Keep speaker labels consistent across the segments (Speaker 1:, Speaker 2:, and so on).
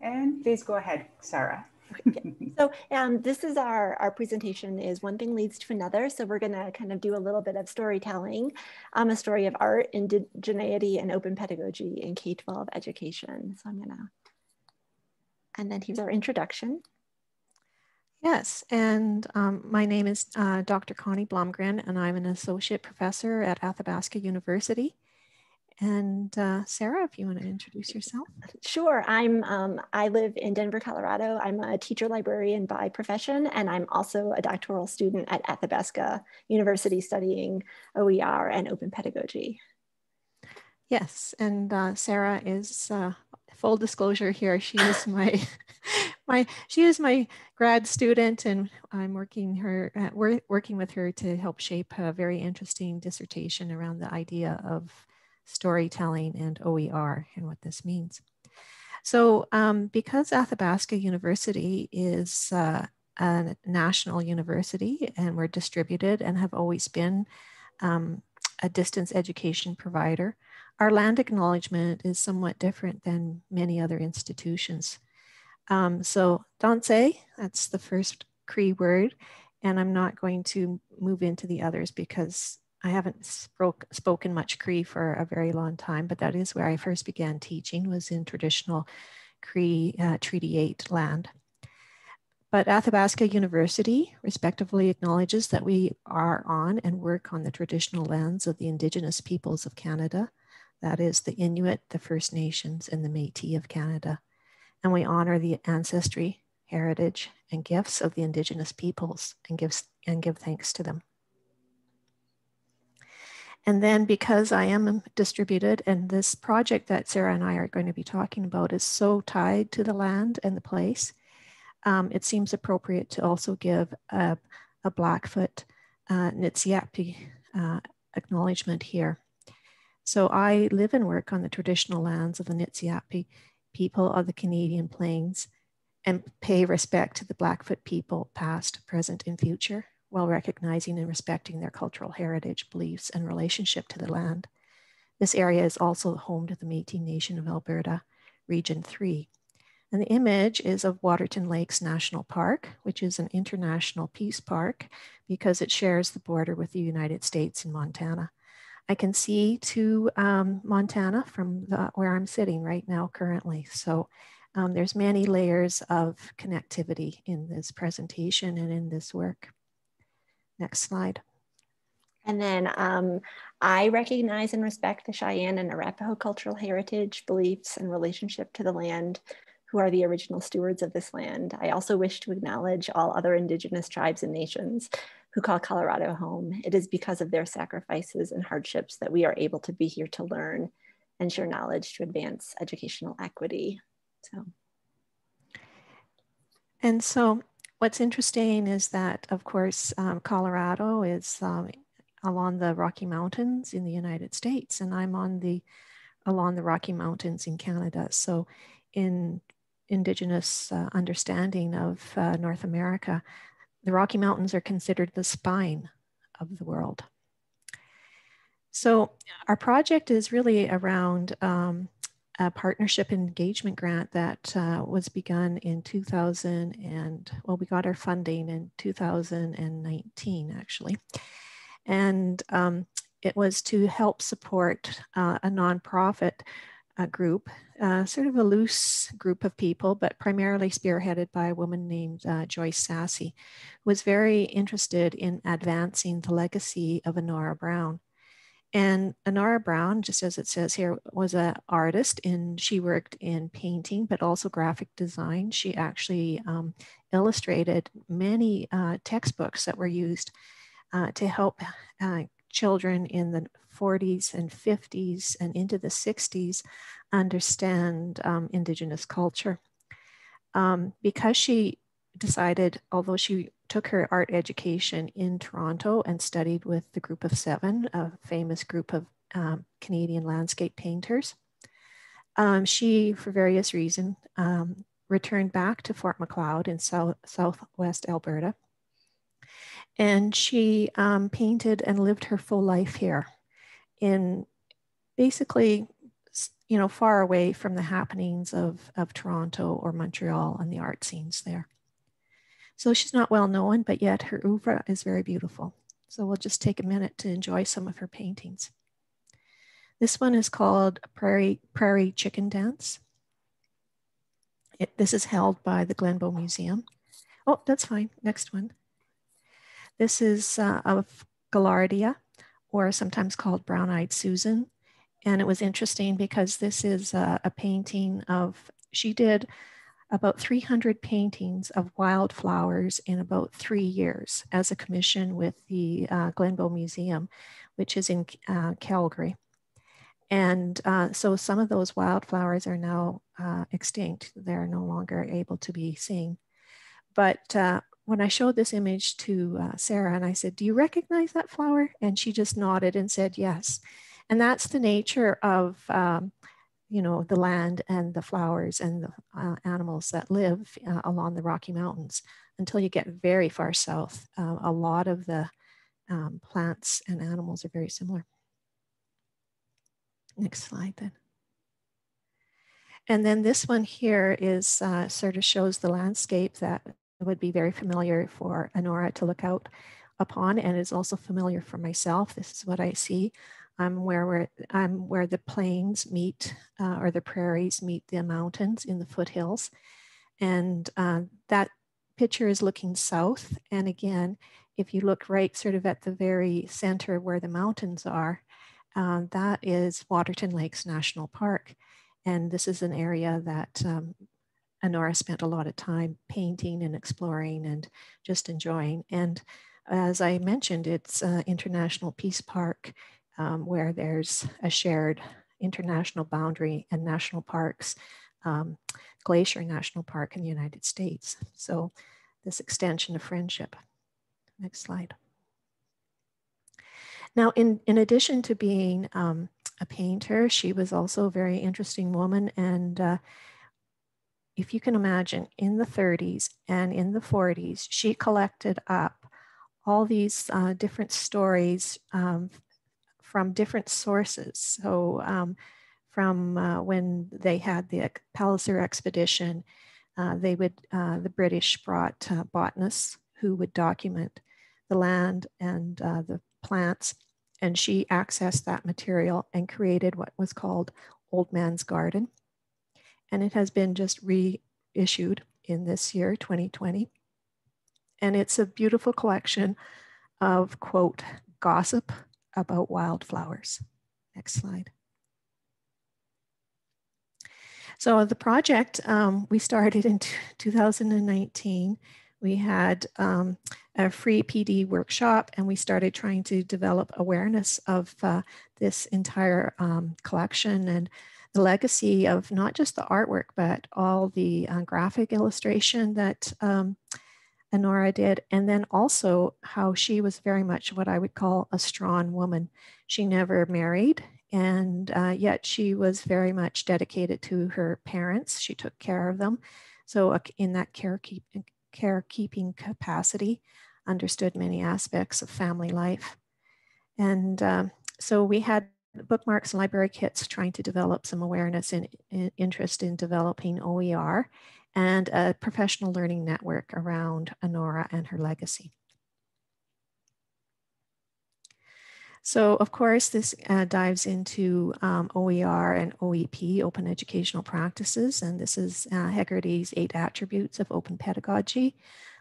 Speaker 1: And please go ahead, Sarah.
Speaker 2: So um, this is our, our presentation is one thing leads to another. So we're gonna kind of do a little bit of storytelling, um, a story of art, indigeneity, and open pedagogy in K-12 education. So I'm gonna, and then here's our introduction.
Speaker 3: Yes, and um, my name is uh, Dr. Connie Blomgren, and I'm an associate professor at Athabasca University. And uh, Sarah, if you want to introduce yourself.
Speaker 2: Sure. I'm. Um, I live in Denver, Colorado. I'm a teacher librarian by profession, and I'm also a doctoral student at Athabasca University studying OER and open pedagogy.
Speaker 3: Yes, and uh, Sarah is uh, full disclosure here. She is my my she is my grad student, and I'm working her uh, we're working with her to help shape a very interesting dissertation around the idea of storytelling and OER and what this means. So um, because Athabasca University is uh, a national university and we're distributed and have always been um, a distance education provider, our land acknowledgement is somewhat different than many other institutions. Um, so Danse, that's the first Cree word, and I'm not going to move into the others because I haven't spoke, spoken much Cree for a very long time, but that is where I first began teaching was in traditional Cree uh, Treaty 8 land. But Athabasca University respectively acknowledges that we are on and work on the traditional lands of the Indigenous peoples of Canada, that is the Inuit, the First Nations, and the Métis of Canada. And we honor the ancestry, heritage, and gifts of the Indigenous peoples and, gives, and give thanks to them. And then because I am distributed and this project that Sarah and I are going to be talking about is so tied to the land and the place, um, it seems appropriate to also give a, a Blackfoot uh, Niitsitapi uh, acknowledgement here. So I live and work on the traditional lands of the Niitsitapi people of the Canadian Plains and pay respect to the Blackfoot people, past, present, and future while recognizing and respecting their cultural heritage, beliefs, and relationship to the land. This area is also home to the Métis Nation of Alberta, Region 3. And the image is of Waterton Lakes National Park, which is an international peace park because it shares the border with the United States and Montana. I can see to um, Montana from the, where I'm sitting right now currently. So um, there's many layers of connectivity in this presentation and in this work. Next slide.
Speaker 2: And then um, I recognize and respect the Cheyenne and Arapaho cultural heritage, beliefs, and relationship to the land, who are the original stewards of this land. I also wish to acknowledge all other Indigenous tribes and nations who call Colorado home. It is because of their sacrifices and hardships that we are able to be here to learn and share knowledge to advance educational equity. So.
Speaker 3: And so What's interesting is that, of course, um, Colorado is um, along the Rocky Mountains in the United States, and I'm on the along the Rocky Mountains in Canada. So, in Indigenous uh, understanding of uh, North America, the Rocky Mountains are considered the spine of the world. So, our project is really around um, a partnership engagement grant that uh, was begun in 2000 and well we got our funding in 2019 actually. And um, it was to help support uh, a nonprofit uh, group uh, sort of a loose group of people but primarily spearheaded by a woman named uh, Joyce Sasse who was very interested in advancing the legacy of Annora Brown and Annora Brown, just as it says here, was an artist and she worked in painting, but also graphic design. She actually um, illustrated many uh, textbooks that were used uh, to help uh, children in the 40s and 50s and into the 60s understand um, Indigenous culture. Um, because she decided, although she took her art education in Toronto and studied with the Group of Seven, a famous group of um, Canadian landscape painters. Um, she, for various reasons, um, returned back to Fort Macleod in south, southwest Alberta. And she um, painted and lived her full life here in basically you know, far away from the happenings of, of Toronto or Montreal and the art scenes there. So she's not well known, but yet her oeuvre is very beautiful. So we'll just take a minute to enjoy some of her paintings. This one is called Prairie, Prairie Chicken Dance. It, this is held by the Glenbow Museum. Oh, that's fine. Next one. This is uh, of Gaillardia, or sometimes called Brown-Eyed Susan. And it was interesting because this is a, a painting of, she did about 300 paintings of wildflowers in about three years as a commission with the uh, Glenbow Museum, which is in uh, Calgary. And uh, so some of those wildflowers are now uh, extinct. They're no longer able to be seen. But uh, when I showed this image to uh, Sarah and I said, do you recognize that flower? And she just nodded and said, yes. And that's the nature of, um, you know, the land and the flowers and the uh, animals that live uh, along the Rocky Mountains until you get very far south. a lot of the um, plants and animals are very similar. Next slide then. And then this one here is uh, sort of shows the landscape that would be very familiar for Annora to look out upon and is also familiar for myself. This is what I see. I'm where we're, I'm where the plains meet uh, or the prairies meet the mountains in the foothills. And uh, that picture is looking south. And again, if you look right sort of at the very center where the mountains are, um, that is Waterton Lakes National Park. And this is an area that um, Annora spent a lot of time painting and exploring and just enjoying. And as I mentioned, it's an International Peace Park um, where there's a shared international boundary and national parks, um, Glacier National Park in the United States. So this extension of friendship. Next slide. Now, in, in addition to being um, a painter, she was also a very interesting woman. And uh, if you can imagine, in the 30s and in the 40s, she collected up all these uh, different stories um, from different sources. So, um, from uh, when they had the Palliser expedition, uh, they would uh, the British brought uh, botanists who would document the land and uh, the plants and she accessed that material and created what was called Old Man's Garden. And it has been just reissued in this year, 2020. And it's a beautiful collection of, quote, gossip about wildflowers. Next slide. So the project um, we started in 2019 we had um, a free PD workshop and we started trying to develop awareness of uh, this entire um, collection and the legacy of not just the artwork, but all the uh, graphic illustration that um, Annora did, and then also how she was very much what I would call a strong woman. She never married, and uh, yet she was very much dedicated to her parents. She took care of them. So, uh, in that carekeeping carekeeping capacity, understood many aspects of family life. And um, so we had bookmarks and library kits trying to develop some awareness and interest in developing OER and a professional learning network around Annora and her legacy. So of course, this uh, dives into um, OER and OEP, Open Educational Practices, and this is uh, Hegarty's eight attributes of open pedagogy.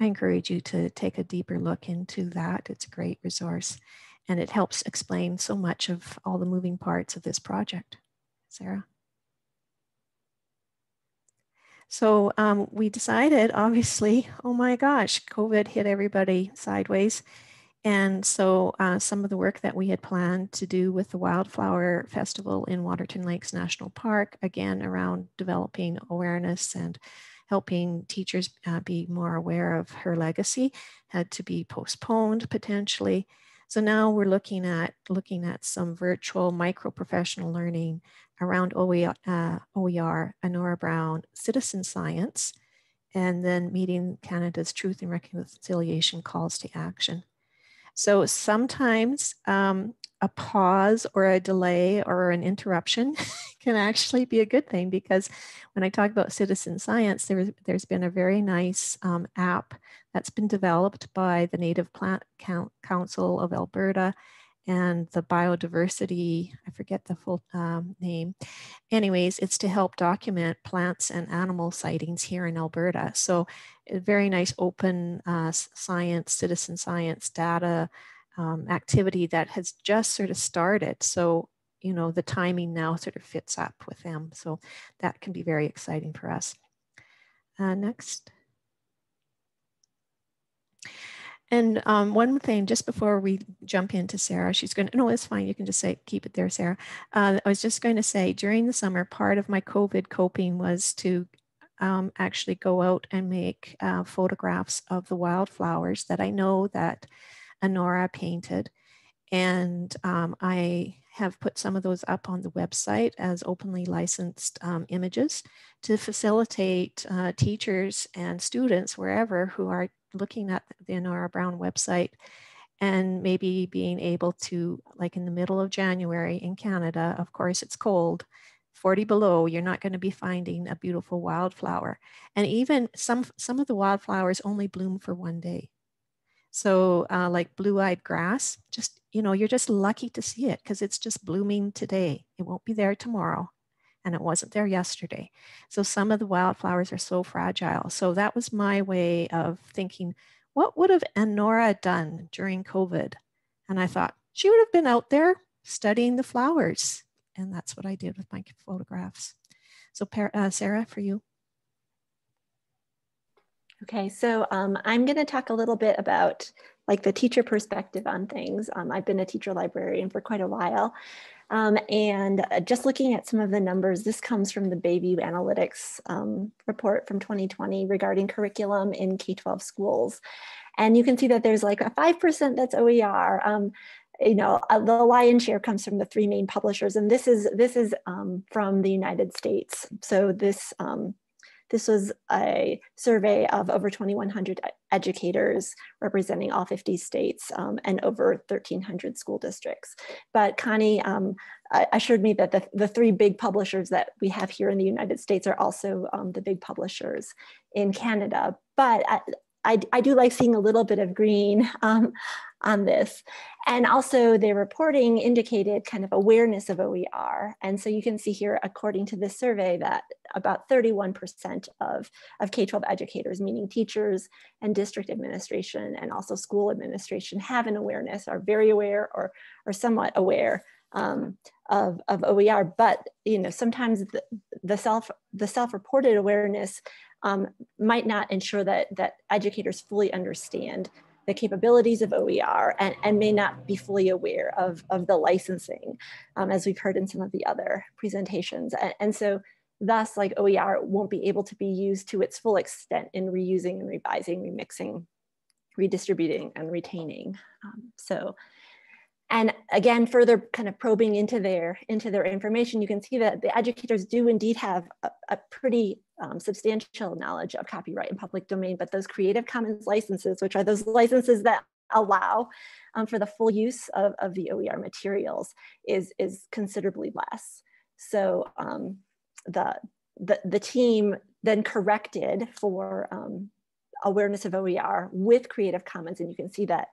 Speaker 3: I encourage you to take a deeper look into that. It's a great resource and it helps explain so much of all the moving parts of this project. Sarah? So um, we decided, obviously, oh my gosh, COVID hit everybody sideways. And so uh, some of the work that we had planned to do with the Wildflower Festival in Waterton Lakes National Park, again, around developing awareness and helping teachers uh, be more aware of her legacy, had to be postponed potentially. So now we're looking at looking at some virtual micro-professional learning around OER, uh, OER, Brown, citizen science, and then meeting Canada's Truth and Reconciliation calls to action. So sometimes um, a pause or a delay or an interruption can actually be a good thing because when I talk about citizen science, there, there's been a very nice um, app that's been developed by the Native Plant Council of Alberta and the biodiversity, I forget the full um, name. Anyways, it's to help document plants and animal sightings here in Alberta. So a very nice open uh, science, citizen science data um, activity that has just sort of started. So, you know, the timing now sort of fits up with them. So that can be very exciting for us. Uh, next. And um, one thing, just before we jump into Sarah, she's going no, it's fine. You can just say, keep it there, Sarah. Uh, I was just going to say, during the summer, part of my COVID coping was to um, actually go out and make uh, photographs of the wildflowers that I know that Annora painted. And um, I have put some of those up on the website as openly licensed um, images to facilitate uh, teachers and students wherever who are looking at the Annora Brown website and maybe being able to, like in the middle of January in Canada, of course it's cold, 40 below, you're not going to be finding a beautiful wildflower. And even some, some of the wildflowers only bloom for one day. So uh, like blue-eyed grass, just, you know, you're just lucky to see it because it's just blooming today. It won't be there tomorrow and it wasn't there yesterday. So some of the wildflowers are so fragile. So that was my way of thinking, what would have Annora done during COVID? And I thought she would have been out there studying the flowers. And that's what I did with my photographs. So uh, Sarah, for you.
Speaker 2: Okay, so um, I'm going to talk a little bit about like the teacher perspective on things. Um, I've been a teacher librarian for quite a while. Um, and uh, just looking at some of the numbers, this comes from the Bayview Analytics um, report from 2020 regarding curriculum in K-12 schools. And you can see that there's like a 5% that's OER. Um, you know, uh, the lion's share comes from the three main publishers. And this is, this is um, from the United States. So this um, this was a survey of over 2,100 educators representing all 50 states um, and over 1,300 school districts. But Connie um, assured me that the, the three big publishers that we have here in the United States are also um, the big publishers in Canada. But I, I, do like seeing a little bit of green um, on this. And also the reporting indicated kind of awareness of OER. And so you can see here, according to this survey, that about 31% of, of K-12 educators, meaning teachers and district administration and also school administration have an awareness, are very aware or, or somewhat aware um, of, of OER. But you know, sometimes the, the self the self-reported awareness um, might not ensure that, that educators fully understand the capabilities of OER and, and may not be fully aware of, of the licensing, um, as we've heard in some of the other presentations. And, and, so thus like OER won't be able to be used to its full extent in reusing and revising, remixing, redistributing and retaining. Um, so and again, further kind of probing into their into their information, you can see that the educators do indeed have a, a pretty um, substantial knowledge of copyright and public domain, but those Creative Commons licenses, which are those licenses that allow um, for the full use of, of the OER materials, is, is considerably less. So um, the, the, the team then corrected for um, awareness of OER with Creative Commons, and you can see that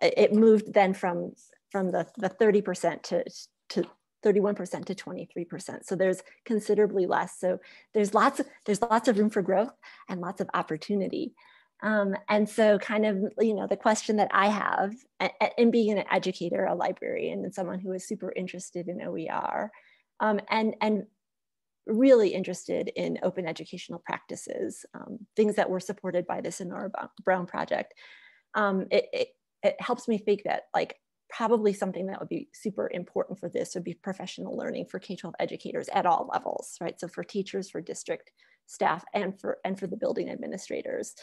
Speaker 2: it moved then from from the, the 30% to, to 31% to 23%. So there's considerably less. So there's lots of, there's lots of room for growth and lots of opportunity. Um, and so kind of, you know, the question that I have in being an educator, a librarian, and someone who is super interested in OER um, and, and really interested in open educational practices, um, things that were supported by this Annora Brown project, um, it, it, it helps me think that like probably something that would be super important for this would be professional learning for K-12 educators at all levels, right? So for teachers, for district staff, and for, and for the building administrators,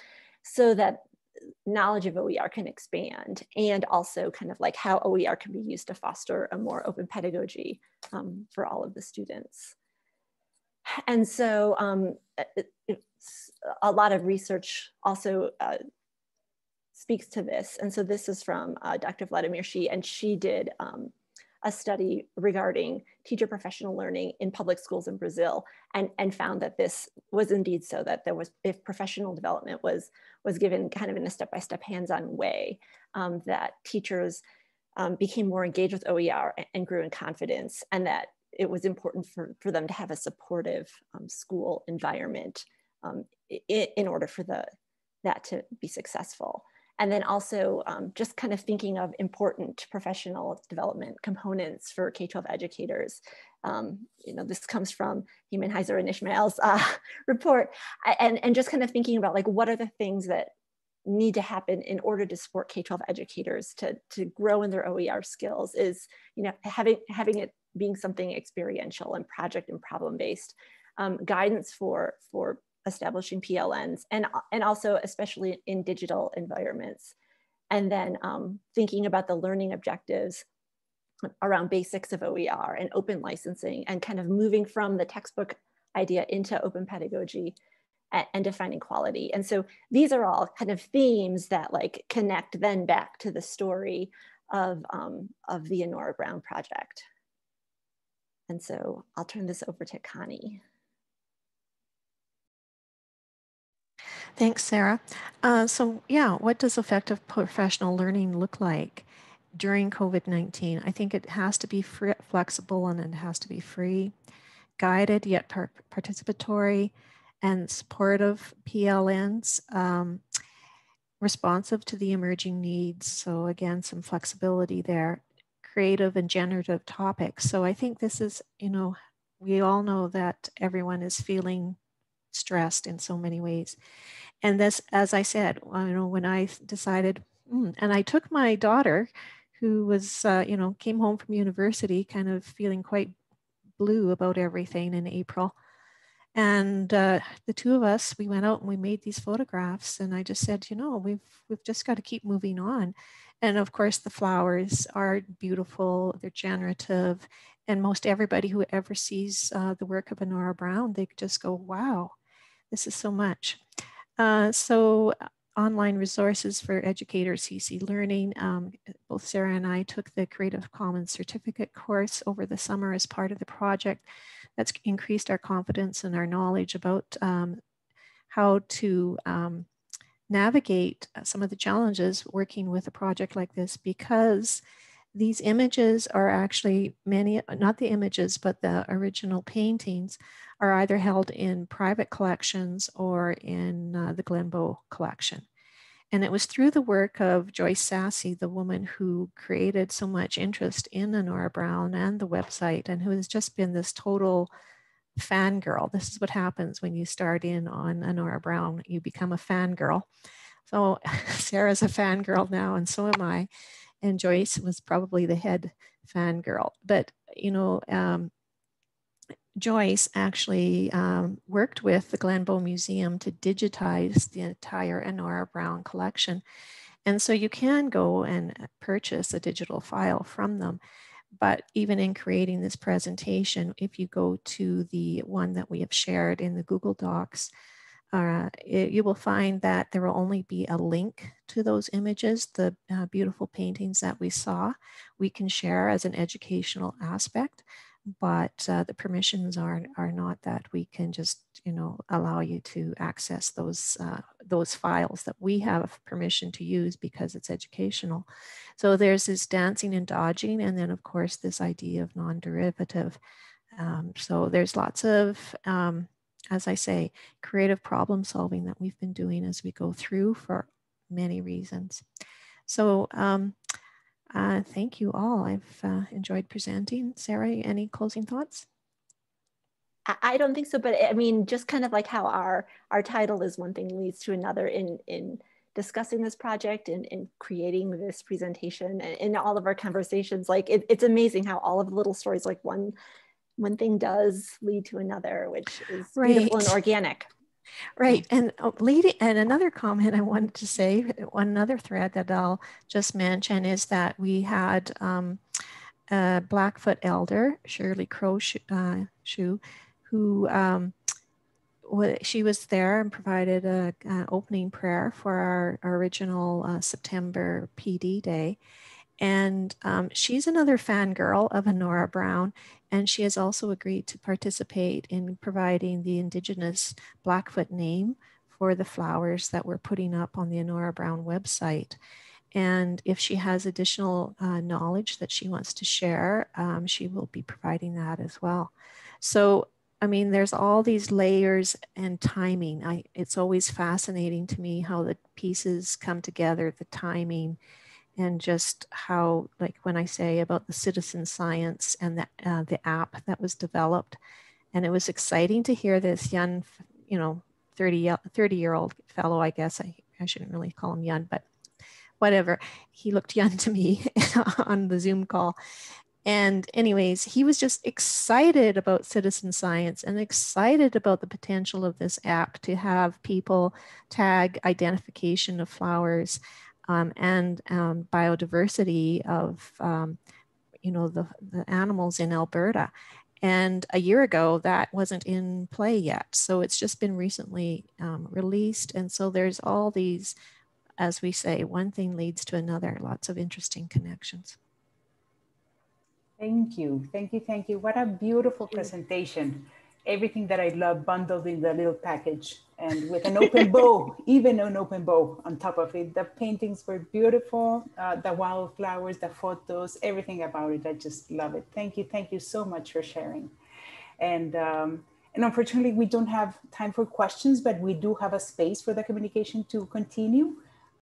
Speaker 2: so that knowledge of OER can expand and also kind of like how OER can be used to foster a more open pedagogy um, for all of the students. And so um, a lot of research also uh, speaks to this. And so this is from uh, Dr. Vladimir Shi, and she did um, a study regarding teacher professional learning in public schools in Brazil and, and found that this was indeed so that there was, if professional development was, was given kind of in a step-by-step hands-on way, um, that teachers um, became more engaged with OER and, and, grew in confidence and that it was important for, for them to have a supportive um, school environment um, in, in order for the, that to be successful. And then also um, just kind of thinking of important professional development components for K-12 educators. Um, you know, this comes from Heiser and Ishmael's uh, report. And, and just kind of thinking about like, what are the things that need to happen in order to support K-12 educators to, to grow in their OER skills is, you know, having, having it being something experiential and project and problem-based. Um, guidance for, for establishing PLNs and, and also especially in digital environments. And then um, thinking about the learning objectives around basics of OER and open licensing and kind of moving from the textbook idea into open pedagogy and, and defining quality. And so these are all kind of themes that like connect then back to the story of, um, of the Annora Brown project. And so I'll turn this over to Connie.
Speaker 3: Thanks, Sarah. Uh, so yeah, what does effective professional learning look like during COVID-19? I think it has to be free, flexible and it has to be free, guided yet par participatory and supportive PLNs, um, responsive to the emerging needs. So again, some flexibility there, creative and generative topics. So I think this is, you know, we all know that everyone is feeling stressed in so many ways. And this, as I said, you know, when I decided, mm, and I took my daughter, who was, uh, you know, came home from university, kind of feeling quite blue about everything in April. And uh, the two of us, we went out and we made these photographs. And I just said, you know, we've we've just got to keep moving on. And of course, the flowers are beautiful. They're generative, and most everybody who ever sees uh, the work of Annora Brown, they just go, "Wow, this is so much." Uh, so uh, online resources for educators, CC Learning. Um, both Sarah and I took the Creative Commons certificate course over the summer as part of the project. That's increased our confidence and our knowledge about um, how to um, navigate uh, some of the challenges working with a project like this because these images are actually many, not the images, but the original paintings are either held in private collections or in uh, the Glenbow collection. And it was through the work of Joyce Sasse, the woman who created so much interest in Annora Brown and the website, and who has just been this total fangirl. This is what happens when you start in on Annora Brown, you become a fangirl. So Sarah's a fangirl now, and so am I. And Joyce was probably the head fangirl. But, you know, um, Joyce actually um, worked with the Glenbow Museum to digitize the entire Annora Brown collection. And so you can go and purchase a digital file from them. But even in creating this presentation, if you go to the one that we have shared in the Google Docs, uh, it, you will find that there will only be a link to those images, the uh, beautiful paintings that we saw, we can share as an educational aspect but uh, the permissions are are not that we can just you know allow you to access those uh, those files that we have permission to use because it's educational. So there's this dancing and dodging, and then of course this idea of non-derivative. Um, so there's lots of um, as I say, creative problem solving that we've been doing as we go through for many reasons. So um, uh, thank you all. I've uh, enjoyed presenting. Sarah, any closing thoughts?
Speaker 2: I don't think so, but I mean, just kind of like how our our title is one thing leads to another in in discussing this project and in creating this presentation and in all of our conversations. Like it, it's amazing how all of the little stories, like one one thing does lead to another, which is right. beautiful and organic.
Speaker 3: Right. And uh, lady, and another comment I wanted to say, one other thread that I'll just mention is that we had um, a Blackfoot elder, Shirley Crow uh, who um, she was there and provided a, opening prayer for our, our original uh, September PD day. And um, she's another fangirl of Annora Brown, and she has also agreed to participate in providing the Indigenous Blackfoot name for the flowers that we're putting up on the Annora Brown website. And if she has additional uh, knowledge that she wants to share, um, she will be providing that as well. So, I mean, there's all these layers and timing. I, it's always fascinating to me how the pieces come together, the timing, and just how, like when I say about the citizen science and the, uh, the app that was developed. And it was exciting to hear this young, you know, 30, 30 year old fellow, I guess. I, I shouldn't really call him young, but whatever. He looked young to me on the Zoom call. And, anyways, he was just excited about citizen science and excited about the potential of this app to have people tag identification of flowers um, and um, biodiversity of, um, you know, the, the animals in Alberta. And a year ago, that wasn't in play yet. So it's just been recently um, released. And so there's all these as we say, one thing leads to another, lots of interesting connections.
Speaker 1: Thank you. Thank you. Thank you. What a beautiful presentation. Everything that I love bundled in the little package and with an open bow, even an open bow on top of it. The paintings were beautiful, uh, the wildflowers, the photos, everything about it. I just love it. Thank you. Thank you so much for sharing. And, um, and unfortunately, we don't have time for questions, but we do have a space for the communication to continue.